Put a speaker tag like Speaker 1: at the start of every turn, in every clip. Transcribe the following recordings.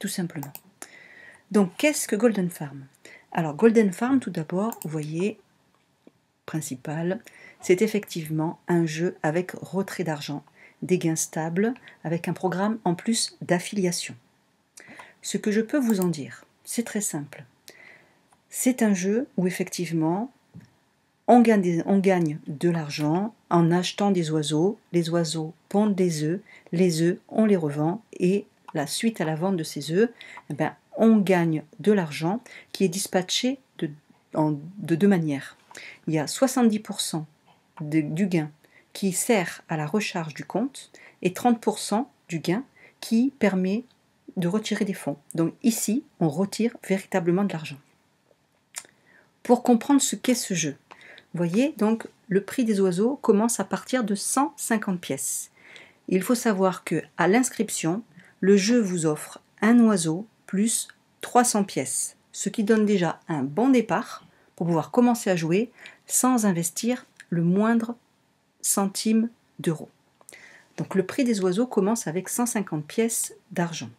Speaker 1: tout simplement. Donc, qu'est-ce que Golden Farm? Alors, Golden Farm, tout d'abord, vous voyez, principal, c'est effectivement un jeu avec retrait d'argent, des gains stables, avec un programme en plus d'affiliation. Ce que je peux vous en dire, c'est très simple. C'est un jeu où effectivement on gagne, de l'argent en achetant des oiseaux, les oiseaux pondent des œufs, les œufs on les revend et la suite à la vente de ces œufs, eh ben, on gagne de l'argent qui est dispatché de, de deux manières. Il y a 70% du gain qui sert à la recharge du compte et 30% du gain qui permet de retirer des fonds. Donc ici, on retire véritablement de l'argent. Pour comprendre ce qu'est ce jeu, voyez, donc le prix des oiseaux commence à partir de 150 pièces. Il faut savoir que à l'inscription, le jeu vous offre un oiseau plus 300 pièces, ce qui donne déjà un bon départ pour pouvoir commencer à jouer sans investir le moindre centime d'euro. Donc le prix des oiseaux commence avec 150 pièces d'argent.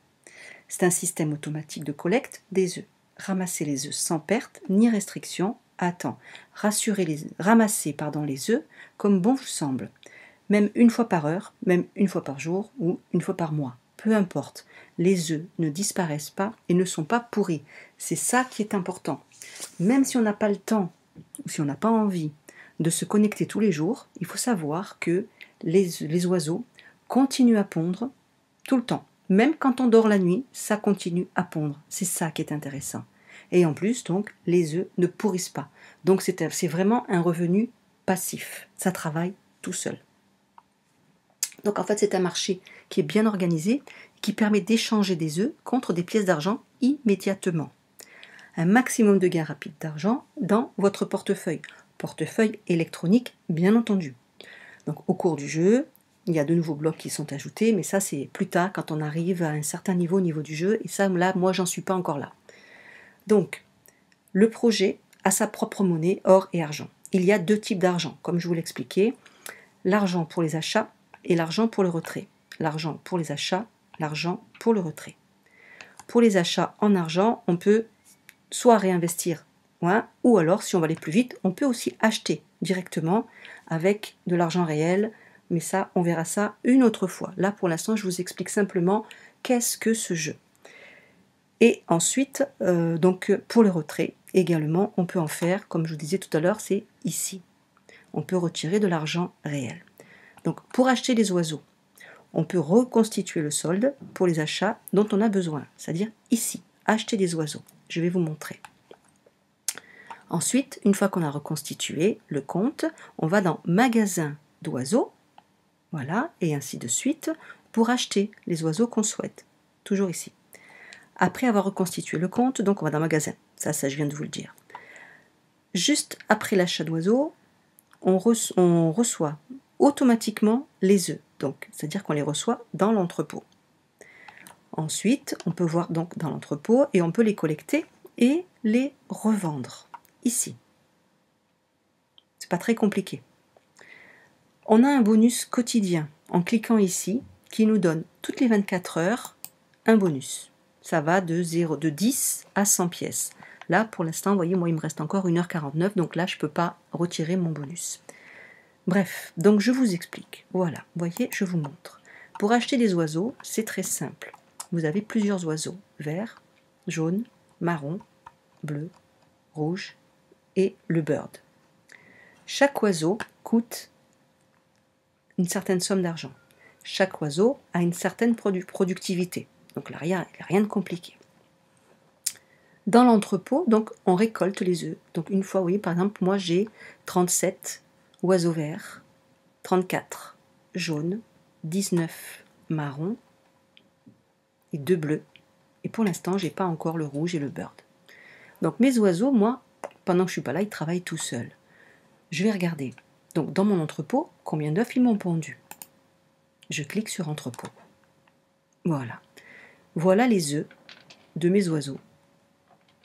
Speaker 1: C'est un système automatique de collecte des œufs. Ramasser les œufs sans perte ni restriction à temps. Rassurer les, ramasser pardon, les œufs comme bon vous semble. Même une fois par heure, même une fois par jour ou une fois par mois. Peu importe, les œufs ne disparaissent pas et ne sont pas pourris. C'est ça qui est important. Même si on n'a pas le temps ou si on n'a pas envie de se connecter tous les jours, il faut savoir que les, oiseaux continuent à pondre tout le temps. Même quand on dort la nuit, ça continue à pondre. C'est ça qui est intéressant. Et en plus, donc, les œufs ne pourrissent pas. Donc c'est vraiment un revenu passif. Ça travaille tout seul. Donc en fait, c'est un marché qui est bien organisé, qui permet d'échanger des œufs contre des pièces d'argent immédiatement. Un maximum de gains rapides d'argent dans votre portefeuille portefeuille électronique, bien entendu. Donc au cours du jeu, il y a de nouveaux blocs qui sont ajoutés, mais ça c'est plus tard quand on arrive à un certain niveau au niveau du jeu, et ça là, moi j'en suis pas encore là. Donc, le projet a sa propre monnaie, or et argent. Il y a deux types d'argent, comme je vous l'expliquais, l'argent pour les achats et l'argent pour le retrait. L'argent pour les achats, l'argent pour le retrait. Pour les achats en argent, on peut soit réinvestir ou alors, si on va aller plus vite, on peut aussi acheter directement avec de l'argent réel. Mais ça, on verra ça une autre fois. Là, pour l'instant, je vous explique simplement qu'est-ce que ce jeu. Et ensuite, euh, donc pour le retrait, également, on peut en faire, comme je vous disais tout à l'heure, c'est ici. On peut retirer de l'argent réel. Donc pour acheter des oiseaux, on peut reconstituer le solde pour les achats dont on a besoin, c'est-à-dire ici, acheter des oiseaux. Je vais vous montrer. Ensuite, une fois qu'on a reconstitué le compte, on va dans Magasin d'oiseaux, voilà, et ainsi de suite, pour acheter les oiseaux qu'on souhaite. Toujours ici. Après avoir reconstitué le compte, donc on va dans Magasin. Ça, ça, je viens de vous le dire. Juste après l'achat d'oiseaux, on, reçoit automatiquement les œufs. Donc, c'est-à-dire qu'on les reçoit dans l'entrepôt. Ensuite, on peut voir donc dans l'entrepôt et on peut les collecter et les revendre ici. C'est pas très compliqué. On a un bonus quotidien en cliquant ici qui nous donne toutes les 24 heures un bonus. Ça va de 0, de 10 à 100 pièces. Là, pour l'instant, vous voyez, moi, il me reste encore 1h49, donc là, je ne peux pas retirer mon bonus. Bref, donc je vous explique. Voilà, voyez, je vous montre. Pour acheter des oiseaux, c'est très simple. Vous avez plusieurs oiseaux, vert, jaune, marron, bleu, rouge et le bird. Chaque oiseau coûte une certaine somme d'argent. Chaque oiseau a une certaine productivité. Donc là, rien, rien de compliqué. Dans l'entrepôt, donc, on récolte les œufs. Donc une fois, oui, par exemple, moi j'ai 37 oiseaux verts, 34 jaunes, 19 marrons et 2 bleus. Et pour l'instant, j'ai pas encore le rouge et le bird. Donc mes oiseaux, moi, pendant que je suis pas là, ils travaillent tout seuls. Je vais regarder. Donc dans mon entrepôt, combien d'œufs ils m'ont pondu Je clique sur entrepôt. Voilà. Voilà les œufs de mes oiseaux.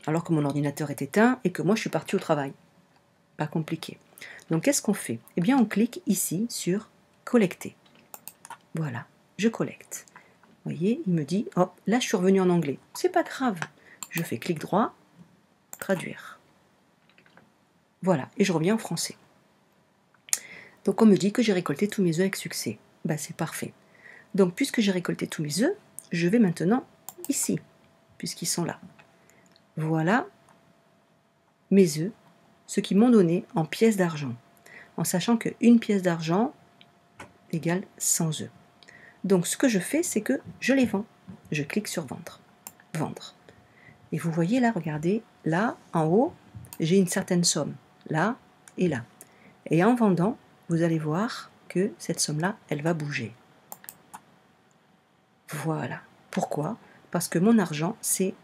Speaker 1: Alors que mon ordinateur est éteint et que moi je suis parti au travail. Pas compliqué. Donc qu'est-ce qu'on fait? Eh bien on clique ici sur collecter. Voilà, je collecte. voyez, il me dit, hop, là je suis revenu en anglais. C'est pas grave. Je fais clic droit, traduire. Voilà, et je reviens en français. Donc on me dit que j'ai récolté tous mes œufs avec succès. Bah, c'est parfait. Donc puisque j'ai récolté tous mes œufs, je vais maintenant ici, puisqu'ils sont là. Voilà mes œufs, ce qu'ils m'ont donné en pièces d'argent, en sachant qu'une pièce d'argent égale 100 œufs. Donc ce que je fais, c'est que je les vends. Je clique sur vendre. Vendre. Et vous voyez là, regardez, là, en haut, j'ai une certaine somme. Là et là. Et en vendant, vous allez voir que cette somme-là, elle va bouger. Voilà. Pourquoi? Parce que mon argent, c'est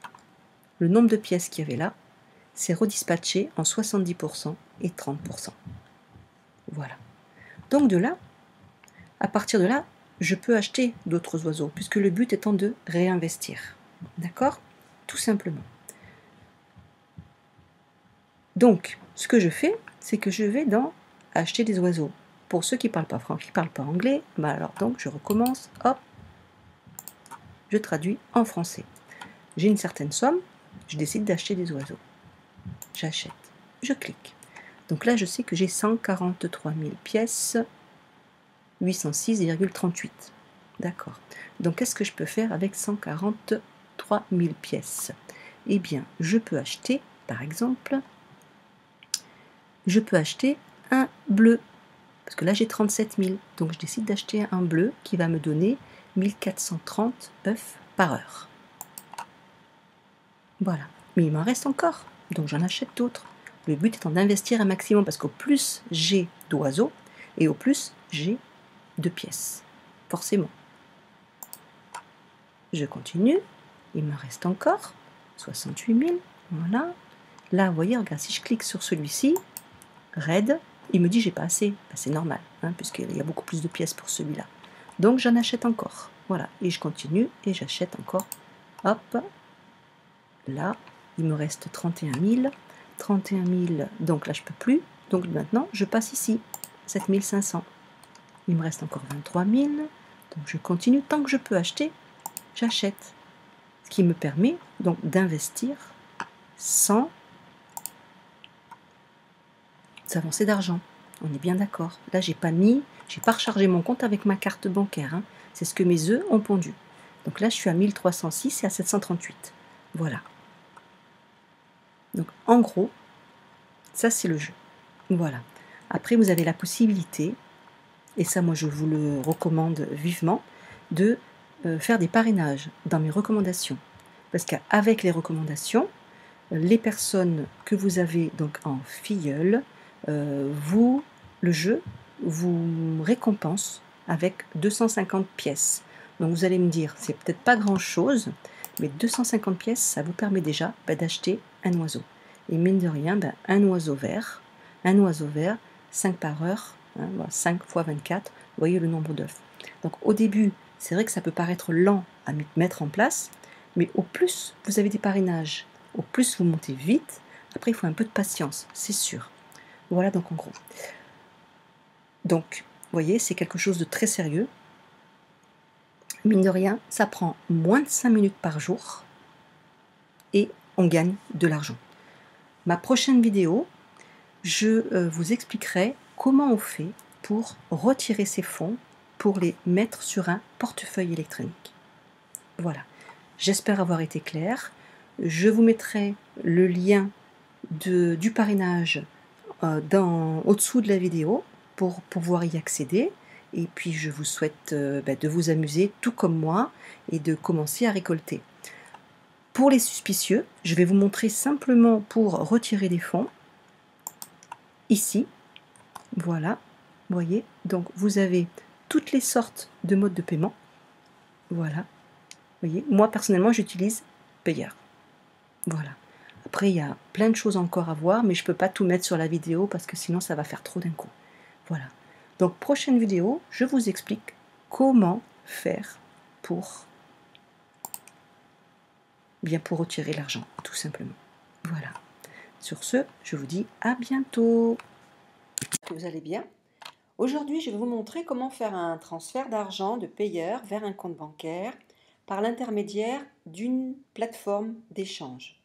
Speaker 1: le nombre de pièces qu'il y avait là, c'est redispatché en 70% et 30%. Voilà. Donc de là, à partir de là, je peux acheter d'autres oiseaux, puisque le but étant de réinvestir. D'accord? Tout simplement. Donc, ce que je fais, c'est que je vais dans acheter des oiseaux. Pour ceux qui ne parlent pas français, qui parlent pas anglais, bah alors donc je recommence, hop, je traduis en français. J'ai une certaine somme, je décide d'acheter des oiseaux. J'achète, je clique. Donc là, je sais que j'ai 143 000 pièces, 806,38. D'accord. Donc qu'est-ce que je peux faire avec 143 000 pièces? Eh bien, je peux acheter, par exemple, je peux acheter un bleu. Parce que là, j'ai 37 000. Donc je décide d'acheter un bleu qui va me donner 1430 œufs par heure. Voilà. Mais il m'en reste encore. Donc j'en achète d'autres. Le but étant d'investir un maximum parce qu'au plus j'ai d'oiseaux et au plus j'ai de pièces. Forcément. Je continue. Il me reste encore 68 000. Voilà. Là, vous voyez, regarde, si je clique sur celui-ci, Red, il me dit j'ai pas assez. Ben, c'est normal, hein, puisqu'il y a beaucoup plus de pièces pour celui-là. Donc j'en achète encore. Voilà. Et je continue et j'achète encore. Hop. Là, il me reste 31 000. 31 000, donc là je peux plus. Donc maintenant, je passe ici. 7500. Il me reste encore 23 000. Donc je continue. Tant que je peux acheter, j'achète. Ce qui me permet donc d'investir sans avancer d'argent. On est bien d'accord. Là, j'ai pas mis, j'ai pas rechargé mon compte avec ma carte bancaire. Hein. C'est ce que mes œufs ont pondu. Donc là, je suis à 1306 et à 738. Voilà. Donc en gros, ça c'est le jeu. Voilà. Après, vous avez la possibilité, et ça moi je vous le recommande vivement, de euh, faire des parrainages dans mes recommandations. Parce qu'avec les recommandations, les personnes que vous avez donc en filleul, euh, vous, le jeu, vous récompense avec 250 pièces. Donc vous allez me dire, c'est peut-être pas grand-chose, mais 250 pièces, ça vous permet déjà bah, d'acheter un oiseau. Et mine de rien, bah, un oiseau vert, un oiseau vert, 5 par heure, 5 hein, fois 24, vous voyez le nombre d'œufs. Donc au début, c'est vrai que ça peut paraître lent à mettre en place, mais au plus vous avez des parrainages, au plus vous montez vite, après il faut un peu de patience, c'est sûr. Voilà donc en gros. Donc, voyez, c'est quelque chose de très sérieux. Mine de rien, ça prend moins de 5 minutes par jour et on gagne de l'argent. Ma prochaine vidéo, je euh, vous expliquerai comment on fait pour retirer ces fonds pour les mettre sur un portefeuille électronique. Voilà. J'espère avoir été clair. Je vous mettrai le lien du parrainage euh, au-dessous de la vidéo pour pouvoir y accéder. Et puis je vous souhaite euh, bah, de vous amuser tout comme moi et de commencer à récolter. Pour les suspicieux, je vais vous montrer simplement pour retirer des fonds. Ici, voilà, vous voyez, donc vous avez toutes les sortes de modes de paiement. Voilà, vous voyez, moi personnellement j'utilise payeur. Voilà. Après, il y a plein de choses encore à voir, mais je ne peux pas tout mettre sur la vidéo parce que sinon ça va faire trop d'un coup. Voilà. Donc, prochaine vidéo, je vous explique comment faire pour bien pour retirer l'argent, tout simplement. Voilà. Sur ce, je vous dis à bientôt. Vous allez bien Aujourd'hui, je vais vous montrer comment faire un transfert d'argent de payeur vers un compte bancaire par l'intermédiaire d'une plateforme d'échange.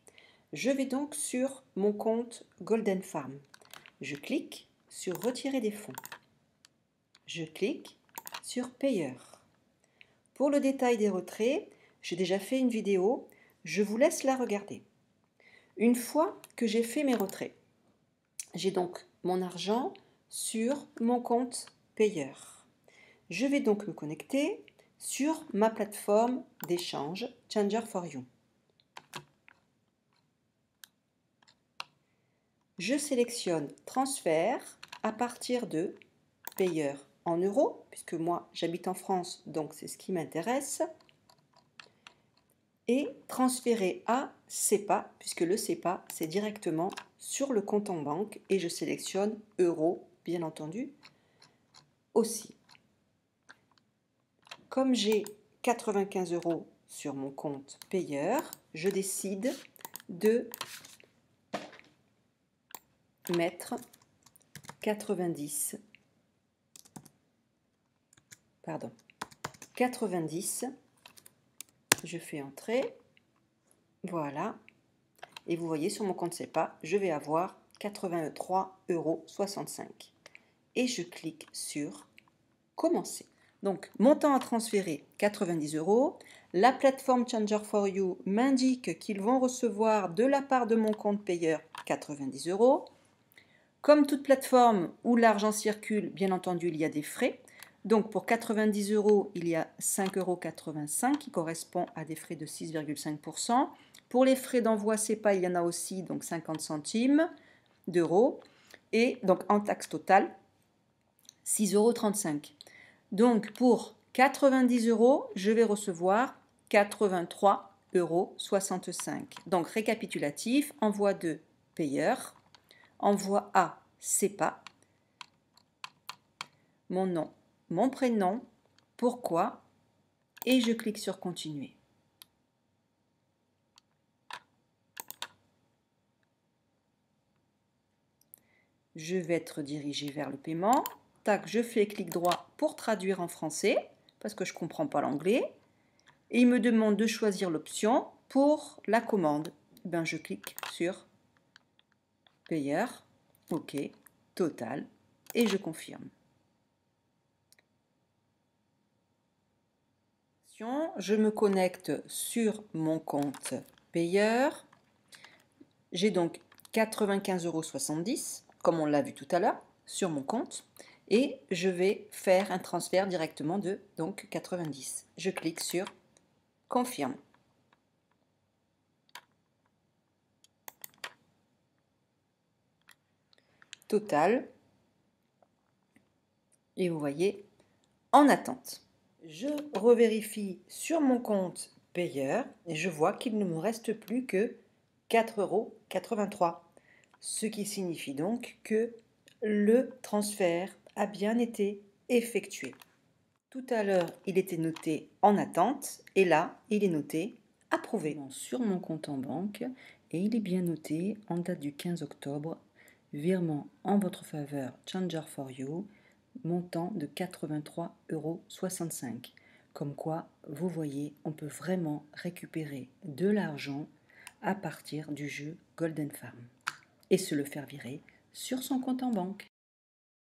Speaker 1: Je vais donc sur mon compte Golden Farm. Je clique sur Retirer des fonds. Je clique sur Payeur. Pour le détail des retraits, j'ai déjà fait une vidéo, je vous laisse la regarder. Une fois que j'ai fait mes retraits, j'ai donc mon argent sur mon compte payeur. Je vais donc me connecter sur ma plateforme d'échange Changer for You. Je sélectionne transfert à partir de payeur en euros, puisque moi j'habite en France, donc c'est ce qui m'intéresse et transférer à CEPA, puisque le CEPA, c'est directement sur le compte en banque et je sélectionne euros, bien entendu, aussi. Comme j'ai 95 euros sur mon compte payeur, je décide de mettre 90 pardon 90 je fais entrer, voilà, et vous voyez sur mon compte CEPA, je vais avoir 83,65 euros. Et je clique sur commencer. Donc, montant à transférer 90 euros. La plateforme Changer for You m'indique qu'ils vont recevoir de la part de mon compte payeur 90 euros. Comme toute plateforme où l'argent circule, bien entendu, il y a des frais. Donc pour 90 euros, il y a 5,85 euros qui correspond à des frais de 6,5%. Pour les frais d'envoi CEPA, il y en a aussi donc 50 centimes d'euros. Et donc en taxe totale, 6,35 euros. Donc pour 90 euros, je vais recevoir 83,65 euros. Donc récapitulatif, envoi de payeur, envoi à CEPA, mon nom mon prénom, pourquoi, et je clique sur Continuer. Je vais être dirigé vers le paiement. Tac, je fais clic droit pour traduire en français, parce que je ne comprends pas l'anglais. Et il me demande de choisir l'option pour la commande. Ben, je clique sur Payeur, OK, Total, et je confirme. Je me connecte sur mon compte payeur. J'ai donc 95,70 euros, comme on l'a vu tout à l'heure, sur mon compte. Et je vais faire un transfert directement de donc 90. Je clique sur Confirme. Total. Et vous voyez, en attente. Je revérifie sur mon compte payeur et je vois qu'il ne me reste plus que 4,83 euros. Ce qui signifie donc que le transfert a bien été effectué. Tout à l'heure, il était noté en attente et là, il est noté approuvé sur mon compte en banque et il est bien noté en date du 15 octobre, virement en votre faveur Changer for You montant de 83,65 euros. Comme quoi, vous voyez, on peut vraiment récupérer de l'argent à partir du jeu Golden Farm et se le faire virer sur son compte en banque.